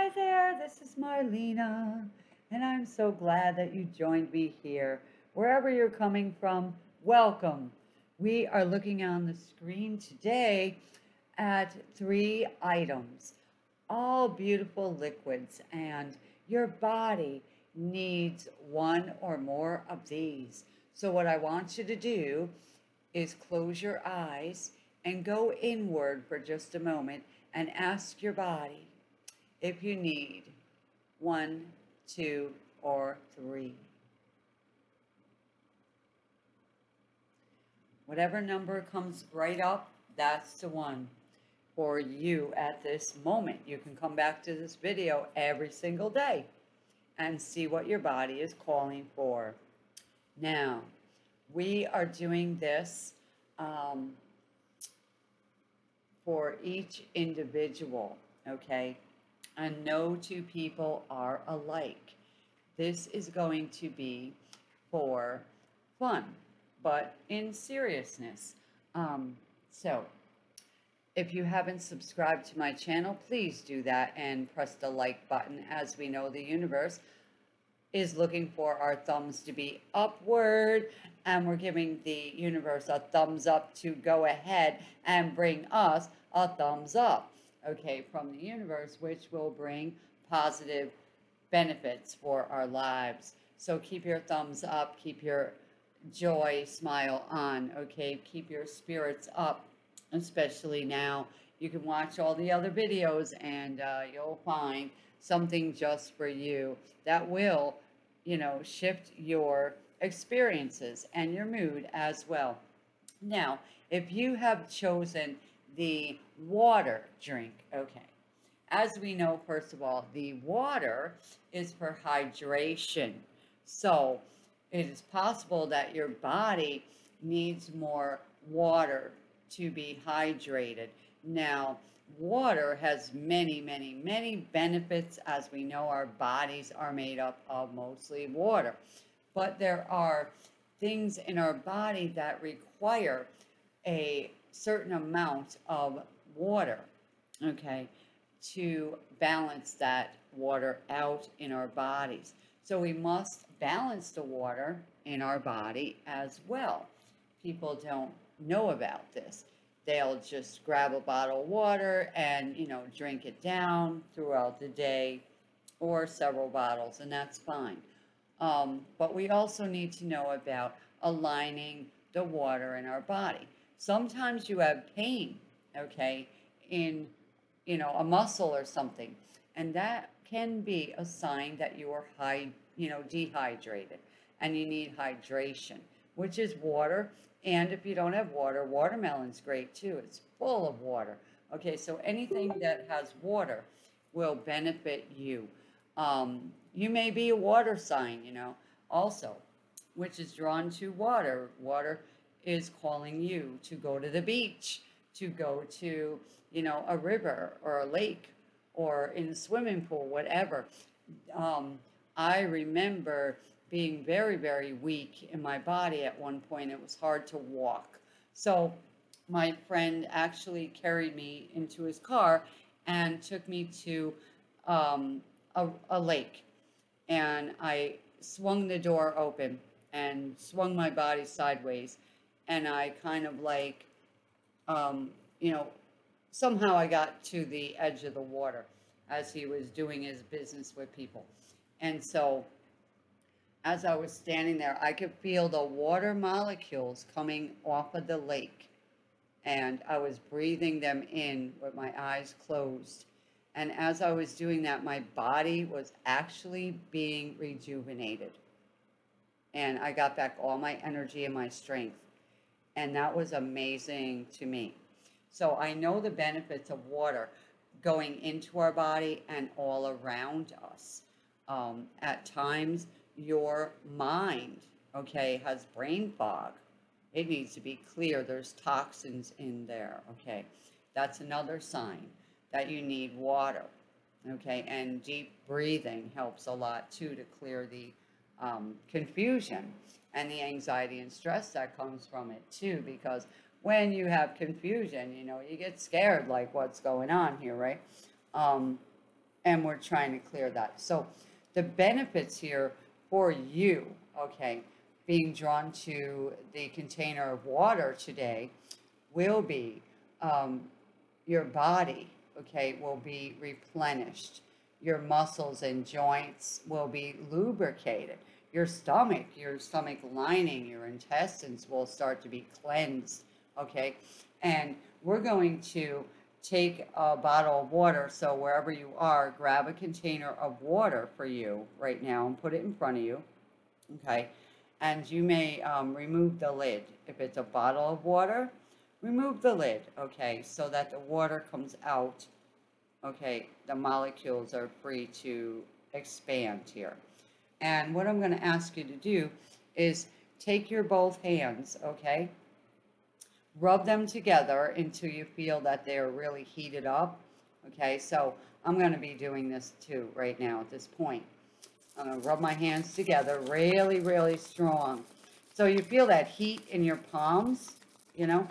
Hi there, this is Marlenea, and I'm so glad that you joined me here. Wherever you're coming from, welcome. We are looking on the screen today at three items, all beautiful liquids, and your body needs one or more of these. So what I want you to do is close your eyes and go inward for just a moment and ask your body if you need one, two, or three. Whatever number comes right up, that's the one for you at this moment. You can come back to this video every single day and see what your body is calling for. Now, we are doing this um, for each individual, okay? And no two people are alike. This is going to be for fun, but in seriousness. Um, so, if you haven't subscribed to my channel, please do that and press the like button. As we know, the universe is looking for our thumbs to be upward and we're giving the universe a thumbs up to go ahead and bring us a thumbs up, okay, from the universe, which will bring positive benefits for our lives. So keep your thumbs up, keep your joy, smile on, okay? Keep your spirits up, especially now. You can watch all the other videos and uh, you'll find something just for you that will, you know, shift your experiences and your mood as well. Now, if you have chosen the water drink, okay, as we know, first of all, the water is for hydration. So it is possible that your body needs more water to be hydrated. Now, water has many, many, many benefits. As we know, our bodies are made up of mostly water. But there are things in our body that require a certain amount of water, okay, to balance that water out in our bodies. So we must balance the water in our body as well. People don't know about this they'll just grab a bottle of water and, you know, drink it down throughout the day or several bottles, and that's fine. Um, but we also need to know about aligning the water in our body. Sometimes you have pain, okay, in, you know, a muscle or something, and that can be a sign that you are high, you know, dehydrated and you need hydration, which is water and if you don't have water, watermelon's great too. It's full of water. Okay, so anything that has water will benefit you. Um, you may be a water sign, you know, also, which is drawn to water. Water is calling you to go to the beach, to go to, you know, a river or a lake or in a swimming pool, whatever. Um, I remember being very, very weak in my body at one point. It was hard to walk. So my friend actually carried me into his car and took me to um, a, a lake. And I swung the door open and swung my body sideways. And I kind of like, um, you know, somehow I got to the edge of the water as he was doing his business with people. And so as I was standing there, I could feel the water molecules coming off of the lake. And I was breathing them in with my eyes closed. And as I was doing that, my body was actually being rejuvenated. And I got back all my energy and my strength. And that was amazing to me. So I know the benefits of water going into our body and all around us. Um, at times, your mind, okay, has brain fog. It needs to be clear. There's toxins in there, okay? That's another sign that you need water, okay? And deep breathing helps a lot too to clear the um, confusion and the anxiety and stress that comes from it too, because when you have confusion, you know, you get scared like what's going on here, right? Um, and we're trying to clear that. So the benefits here for you, okay, being drawn to the container of water today will be um, your body, okay, will be replenished. Your muscles and joints will be lubricated. Your stomach, your stomach lining, your intestines will start to be cleansed, okay? And we're going to take a bottle of water. So wherever you are, grab a container of water for you right now and put it in front of you. Okay. And you may um, remove the lid. If it's a bottle of water, remove the lid. Okay. So that the water comes out. Okay. The molecules are free to expand here. And what I'm going to ask you to do is take your both hands. Okay rub them together until you feel that they're really heated up. Okay, so I'm going to be doing this too right now at this point. I'm going to rub my hands together really, really strong. So you feel that heat in your palms, you know?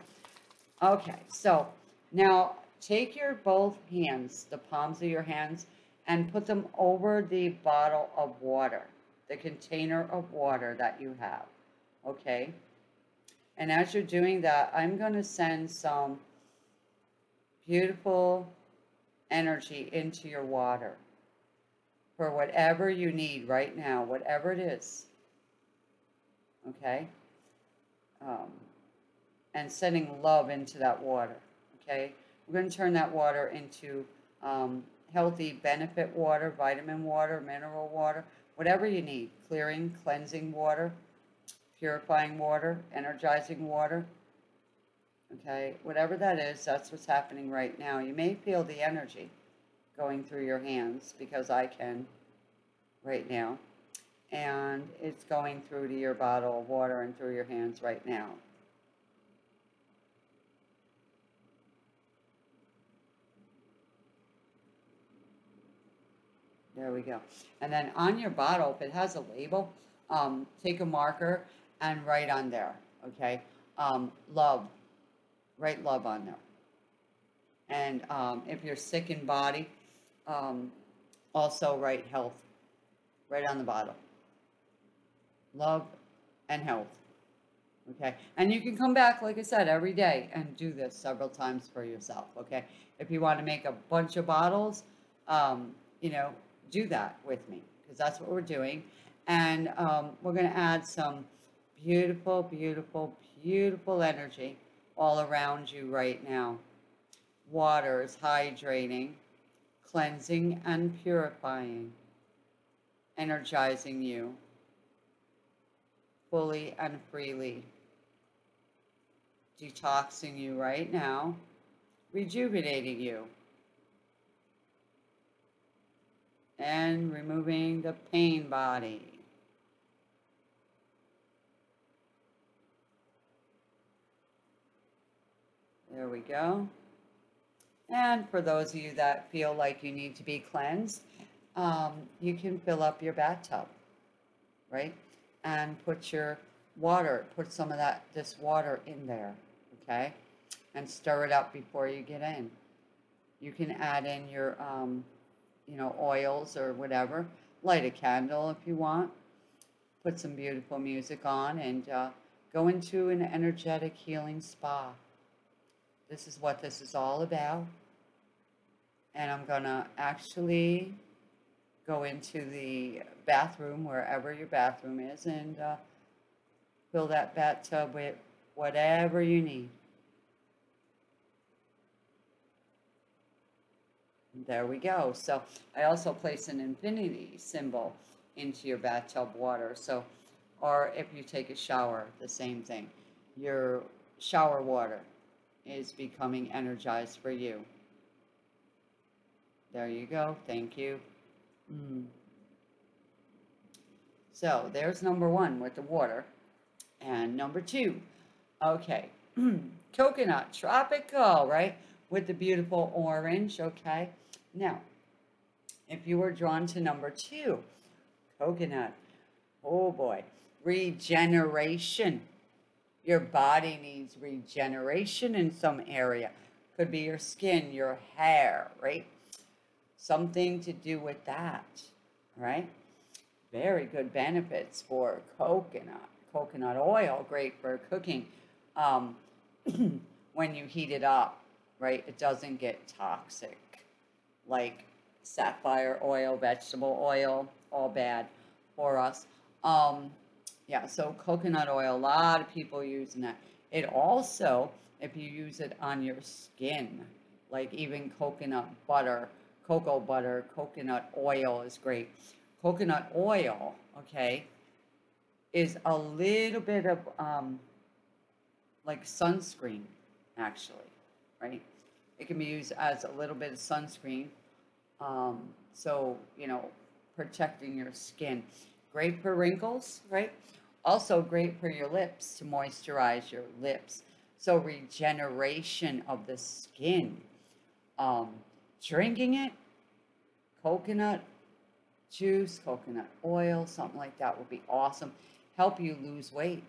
Okay, so now take your both hands, the palms of your hands, and put them over the bottle of water, the container of water that you have. Okay? And as you're doing that, I'm going to send some beautiful energy into your water for whatever you need right now, whatever it is. Okay? Um, and sending love into that water. Okay? We're going to turn that water into um, healthy benefit water, vitamin water, mineral water, whatever you need. Clearing, cleansing water purifying water, energizing water. Okay, whatever that is, that's what's happening right now. You may feel the energy going through your hands because I can right now. And it's going through to your bottle of water and through your hands right now. There we go. And then on your bottle, if it has a label, um, take a marker and write on there, okay? Um, love, write love on there. And um, if you're sick in body, um, also write health right on the bottle. Love and health. Okay, and you can come back, like I said, every day and do this several times for yourself. Okay, if you want to make a bunch of bottles, um, you know, do that with me because that's what we're doing. And um, we're going to add some beautiful, beautiful, beautiful energy all around you right now. Water is hydrating, cleansing and purifying, energizing you fully and freely, detoxing you right now, rejuvenating you, and removing the pain body. There we go. And for those of you that feel like you need to be cleansed, um, you can fill up your bathtub, right? And put your water, put some of that, this water in there, okay? And stir it up before you get in. You can add in your, um, you know, oils or whatever. Light a candle if you want. Put some beautiful music on and uh, go into an energetic healing spa. This is what this is all about. And I'm going to actually go into the bathroom, wherever your bathroom is, and uh, fill that bathtub with whatever you need. There we go. So I also place an infinity symbol into your bathtub water. So, or if you take a shower, the same thing. Your shower water is becoming energized for you. There you go. Thank you. Mm. So there's number one with the water. And number two, okay, coconut, tropical, right? With the beautiful orange, okay? Now, if you were drawn to number two, coconut, oh boy, regeneration, your body needs regeneration in some area. Could be your skin, your hair, right? something to do with that, right? Very good benefits for coconut. Coconut oil, great for cooking. Um, when you heat it up, right, it doesn't get toxic like safflower oil, vegetable oil, all bad for us. Um, yeah, so coconut oil, a lot of people using that. It also, if you use it on your skin, like even coconut butter, cocoa butter, coconut oil is great. Coconut oil, okay, is a little bit of um, like sunscreen, actually, right? It can be used as a little bit of sunscreen. Um, so, you know, protecting your skin. Great for wrinkles, right? Also great for your lips to moisturize your lips. So regeneration of the skin. Um, drinking it, coconut juice, coconut oil, something like that would be awesome. Help you lose weight.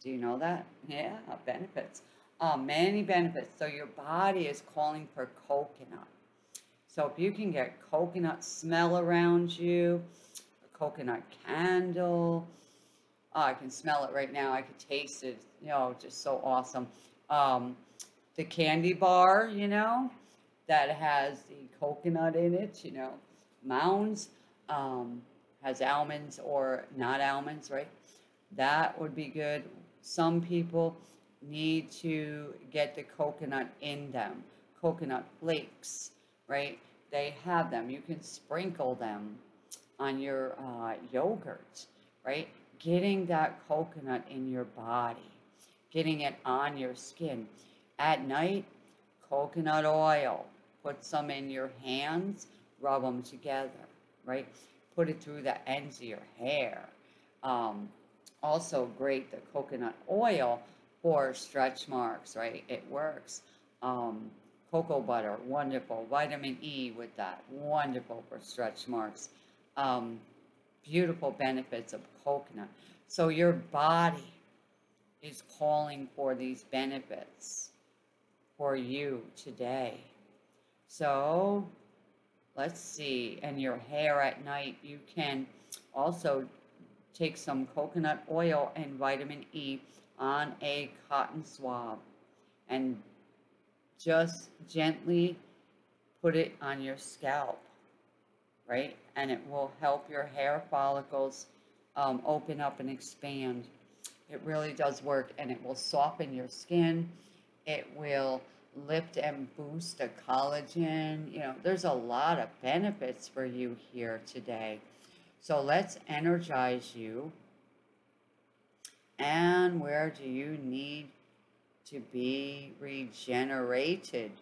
Do you know that? Yeah, benefits. Uh, many benefits. So your body is calling for coconut. So if you can get coconut smell around you, a coconut candle, oh, I can smell it right now. I can taste it. You know, just so awesome. Um, the candy bar, you know, that has the coconut in it, you know, mounds, um, has almonds or not almonds, right? That would be good. Some people need to get the coconut in them, coconut flakes, right? They have them. You can sprinkle them on your uh, yogurt, right? Getting that coconut in your body, getting it on your skin. At night, coconut oil. Put some in your hands, rub them together, right? Put it through the ends of your hair. Um, also great, the coconut oil for stretch marks, right? It works. Um, cocoa butter, wonderful. Vitamin E with that, wonderful for stretch marks. Um, beautiful benefits of coconut. So your body is calling for these benefits for you today. So let's see, and your hair at night, you can also take some coconut oil and vitamin E on a cotton swab and just gently put it on your scalp, right? And it will help your hair follicles um, open up and expand. It really does work and it will soften your skin. It will lift and boost the collagen. You know, there's a lot of benefits for you here today. So let's energize you. And where do you need to be regenerated?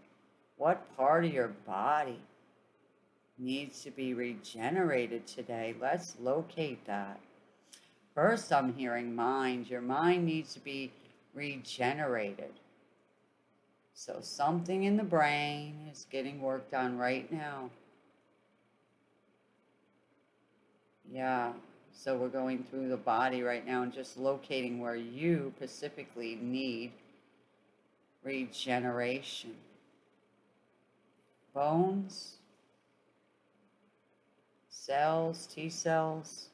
What part of your body needs to be regenerated today? Let's locate that. First, I'm hearing mind. Your mind needs to be regenerated. So something in the brain is getting worked on right now. Yeah, so we're going through the body right now and just locating where you specifically need regeneration. Bones, cells, T cells,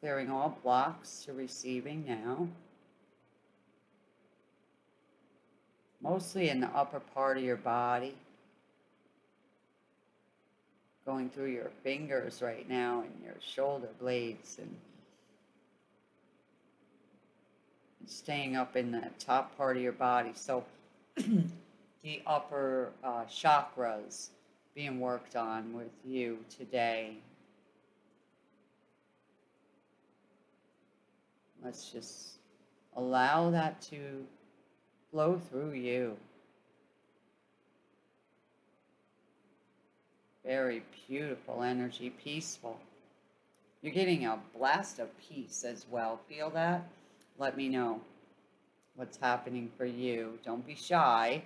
clearing all blocks to receiving now. Mostly in the upper part of your body. Going through your fingers right now and your shoulder blades and staying up in the top part of your body. So the upper uh, chakras being worked on with you today. Let's just allow that to flow through you. Very beautiful energy, peaceful. You're getting a blast of peace as well. Feel that? Let me know what's happening for you. Don't be shy.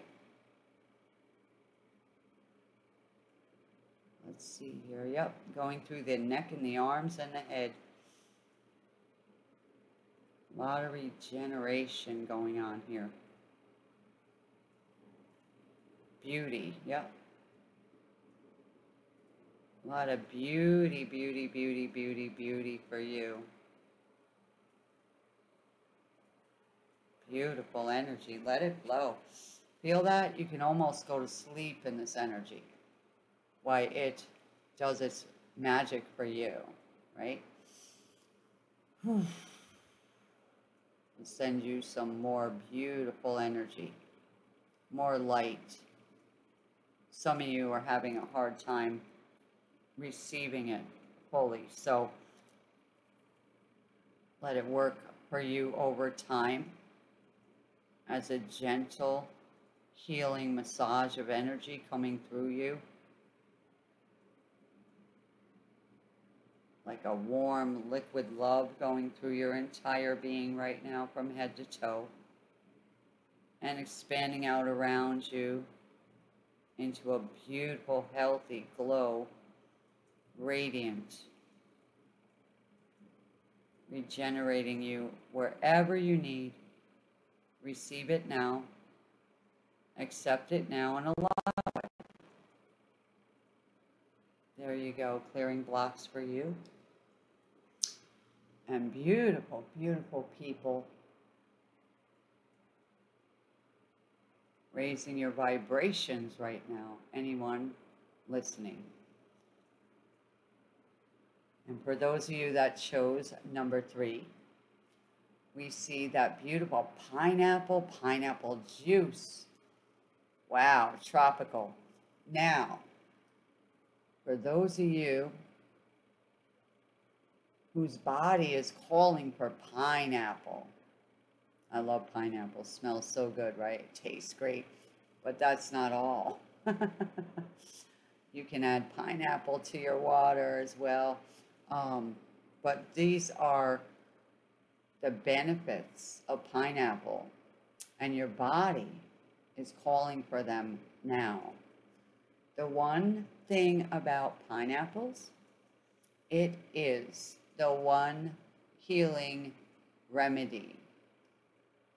Let's see here. Yep, going through the neck and the arms and the head. A lot of regeneration going on here. beauty. Yep. A lot of beauty, beauty, beauty, beauty, beauty for you. Beautiful energy. Let it flow. Feel that? You can almost go to sleep in this energy. Why it does its magic for you, right? And send you some more beautiful energy, more light. Some of you are having a hard time receiving it fully. So let it work for you over time as a gentle healing massage of energy coming through you. Like a warm liquid love going through your entire being right now from head to toe. And expanding out around you into a beautiful, healthy glow, radiant, regenerating you wherever you need Receive it now. Accept it now and allow it. There you go, clearing blocks for you. And beautiful, beautiful people. Raising your vibrations right now. Anyone listening. And for those of you that chose number three, we see that beautiful pineapple, pineapple juice. Wow, tropical. Now, for those of you whose body is calling for pineapple, I love pineapple. Smells so good, right? It tastes great. But that's not all. you can add pineapple to your water as well. Um, but these are the benefits of pineapple, and your body is calling for them now. The one thing about pineapples, it is the one healing remedy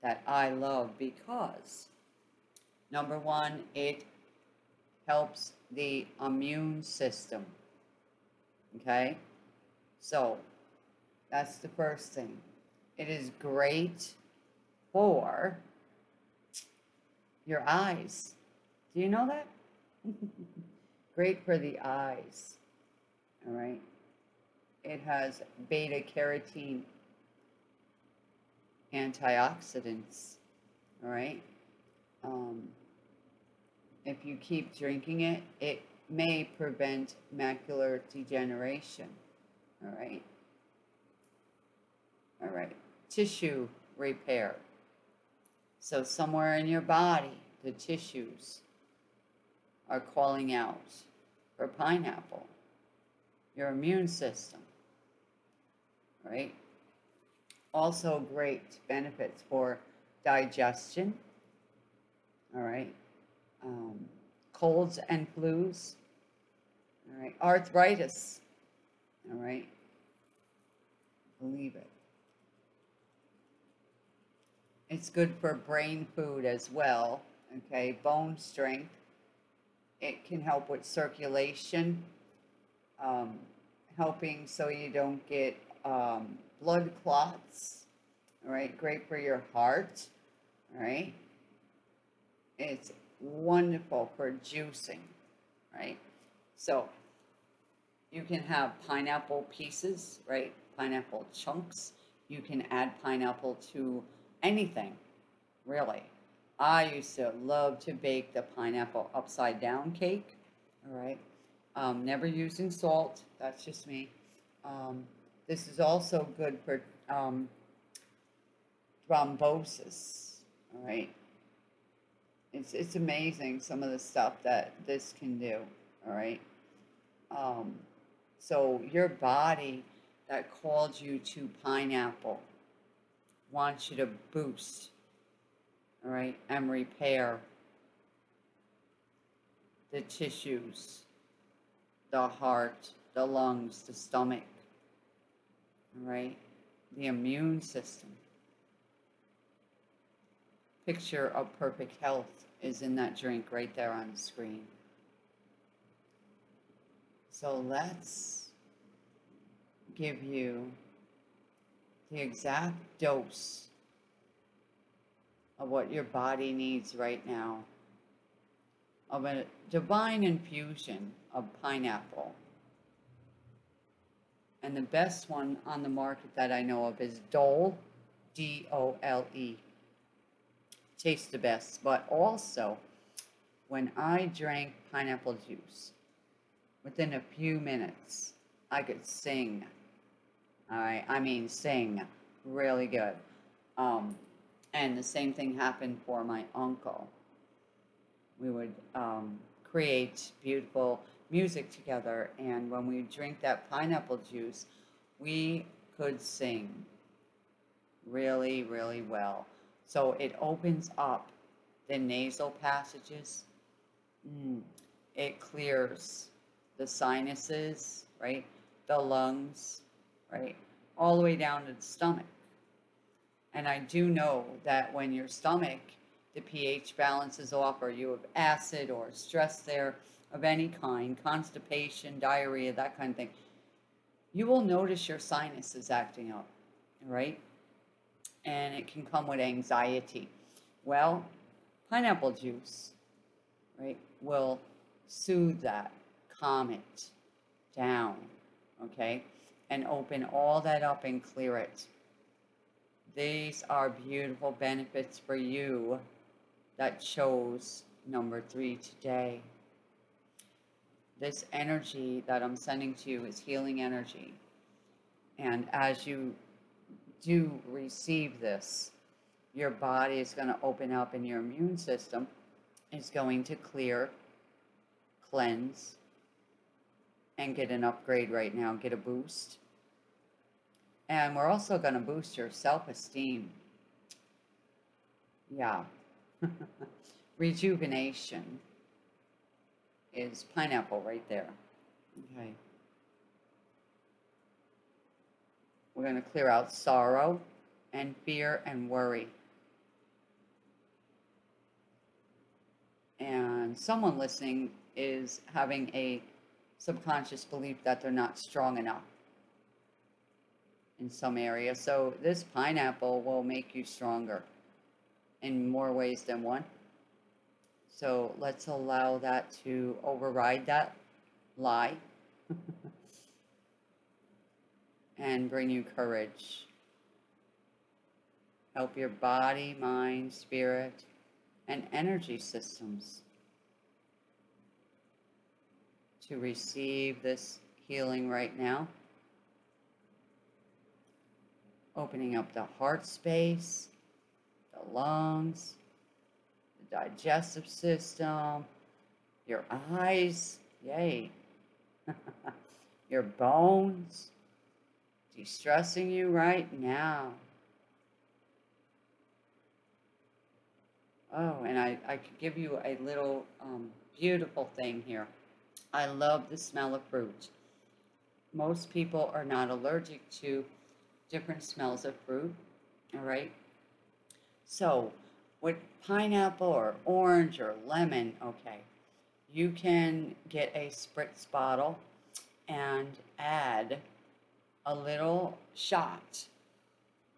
that I love because number one, it helps the immune system. Okay? So that's the first thing. It is great for your eyes. Do you know that? great for the eyes. All right. It has beta carotene antioxidants. All right. Um, if you keep drinking it, it may prevent macular degeneration. All right. All right tissue repair. So somewhere in your body, the tissues are calling out for pineapple, your immune system, right? Also great benefits for digestion, all right? Um, colds and flus, all right? Arthritis, all right? Believe it. It's good for brain food as well, okay? Bone strength. It can help with circulation, um, helping so you don't get um, blood clots, all right? Great for your heart, all right? It's wonderful for juicing, right? So you can have pineapple pieces, right? Pineapple chunks. You can add pineapple to anything, really. I used to love to bake the pineapple upside down cake, all right? Um, never using salt, that's just me. Um, this is also good for um, thrombosis, all right? It's, it's amazing some of the stuff that this can do, all right? Um, so your body that called you to pineapple, wants you to boost, all right, and repair the tissues, the heart, the lungs, the stomach, all right, the immune system. Picture of perfect health is in that drink right there on the screen. So let's give you the exact dose of what your body needs right now of a divine infusion of pineapple. And the best one on the market that I know of is Dole, D O L E. Tastes the best. But also, when I drank pineapple juice, within a few minutes, I could sing. All right, I mean, sing really good. Um, and the same thing happened for my uncle. We would um, create beautiful music together, and when we drink that pineapple juice, we could sing really, really well. So it opens up the nasal passages. Mm. It clears the sinuses, right? The lungs, right? All the way down to the stomach. And I do know that when your stomach, the pH balance is off, or you have acid or stress there of any kind, constipation, diarrhea, that kind of thing, you will notice your sinuses acting up, right? And it can come with anxiety. Well, pineapple juice, right, will soothe that, calm it down, okay? And open all that up and clear it. These are beautiful benefits for you that chose number three today. This energy that I'm sending to you is healing energy. And as you do receive this, your body is going to open up and your immune system is going to clear, cleanse, and get an upgrade right now, get a boost. And we're also going to boost your self-esteem. Yeah. Rejuvenation is pineapple right there. Okay. We're going to clear out sorrow and fear and worry. And someone listening is having a subconscious belief that they're not strong enough in some area. So this pineapple will make you stronger in more ways than one. So let's allow that to override that lie and bring you courage. Help your body, mind, spirit, and energy systems to receive this healing right now. Opening up the heart space, the lungs, the digestive system, your eyes, yay, your bones, de-stressing you right now. Oh, and I, I could give you a little um, beautiful thing here. I love the smell of fruit. Most people are not allergic to different smells of fruit, all right? So, with pineapple or orange or lemon, okay, you can get a spritz bottle and add a little shot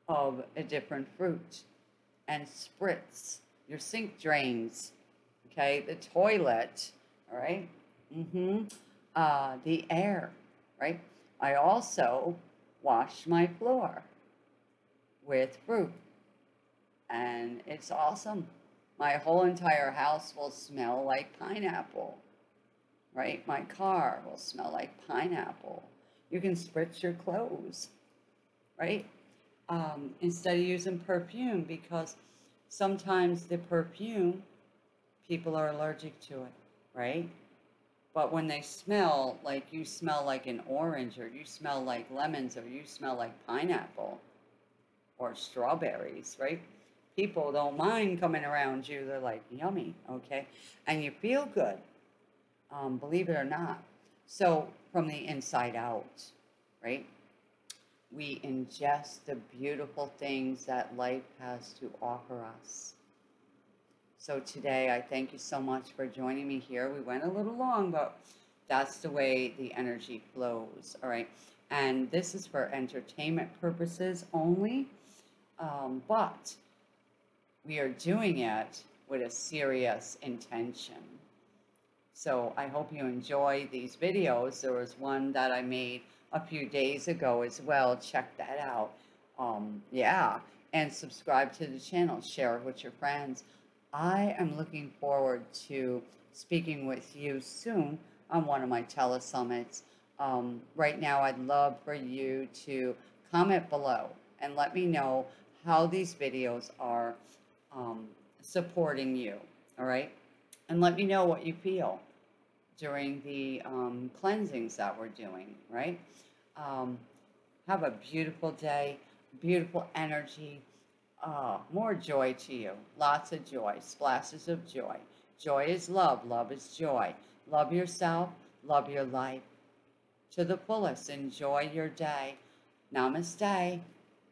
of a different fruit and spritz your sink drains, okay, the toilet, all right, mm-hmm, uh, the air, right? I also wash my floor with fruit, and it's awesome. My whole entire house will smell like pineapple, right? My car will smell like pineapple. You can spritz your clothes, right? Um, instead of using perfume because sometimes the perfume, people are allergic to it, right? But when they smell, like you smell like an orange, or you smell like lemons, or you smell like pineapple, or strawberries, right? People don't mind coming around you. They're like, yummy, okay? And you feel good, um, believe it or not. So, from the inside out, right? we ingest the beautiful things that life has to offer us. So today, I thank you so much for joining me here. We went a little long, but that's the way the energy flows. All right. And this is for entertainment purposes only. Um, but we are doing it with a serious intention. So I hope you enjoy these videos. There was one that I made a few days ago as well. Check that out. Um, yeah, and subscribe to the channel. Share it with your friends. I am looking forward to speaking with you soon on one of my telesummits. Um, right now, I'd love for you to comment below and let me know how these videos are um, supporting you, all right? And let me know what you feel during the um, cleansings that we're doing, right? Um, have a beautiful day, beautiful energy, uh, more joy to you, lots of joy, splashes of joy. Joy is love, love is joy. Love yourself, love your life to the fullest. Enjoy your day. Namaste.